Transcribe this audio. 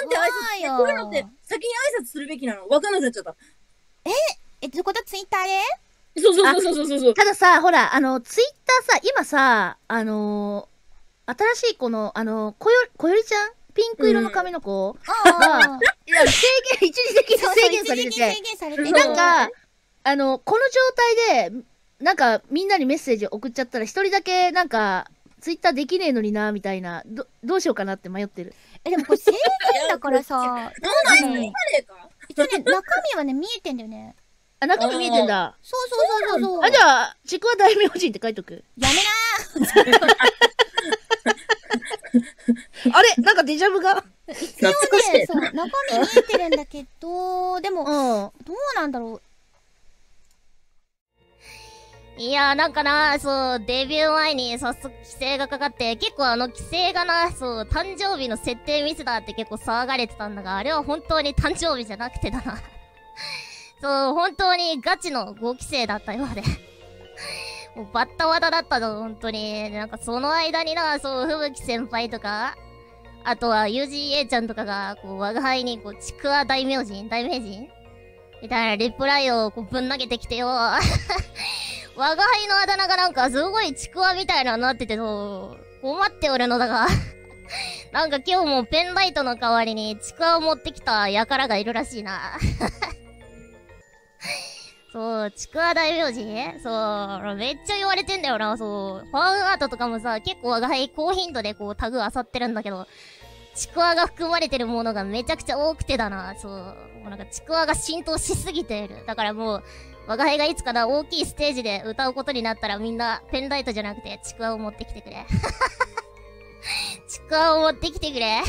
なんて挨拶よ。こういうのって先に挨拶するべきなの？わかんなくなっちゃった。え、どういうことツイッターで？そうそうそうそうそうそう。たださ、ほら、あの、ツイッターさ、今さ、あのー新しい子の、あのこよ、こよりちゃん？ピンク色の髪の子？あが、いや制限、一時的に制限されてて、制限されてそうなんか、あの、この状態で、なんか、みんなにメッセージ送っちゃったら、一人だけ、なんか、ツイッターできねえのにな、みたいな、ど、どうしようかなって迷ってる。え、でもこれ制限だからさ、そうなんね一応ね、中身はね、見えてんだよね。あ、中身見えてんだ。そうそうそうそうそう。あ、じゃあ、ちくわ大名人って書いとく。やめな あれなんかデジャブが？一応ね、そう、中身見えてるんだけど、でも、うん。どうなんだろう。いやーなんかな、そう、デビュー前に早速規制がかかって、結構あの規制がな、そう、誕生日の設定ミスだって結構騒がれてたんだが、あれは本当に誕生日じゃなくてだな。そう、本当にガチの5規制だったようで。もうバッタバタだったの、本当に。なんかその間にな、そう、吹雪先輩とか、あとは UGA ちゃんとかが、こう、我が輩に、こう、ちくわ大名人大名人みたいなリプライをこうぶん投げてきてよ。我が輩のあだ名がなんかすごいちくわみたいななってての、困っておるのだが。なんか今日もペンライトの代わりにちくわを持ってきた輩がいるらしいな。そう、ちくわ大名人そう、めっちゃ言われてんだよな、そう。ファンアートとかもさ、結構我が輩高頻度でこうタグ漁ってるんだけど、ちくわが含まれてるものがめちゃくちゃ多くてだな、そう。もうなんかちくわが浸透しすぎている。だからもう、我が輩がいつかな大きいステージで歌うことになったらみんなペンライトじゃなくてちくわを持ってきてくれ。ちくわを持ってきてくれ。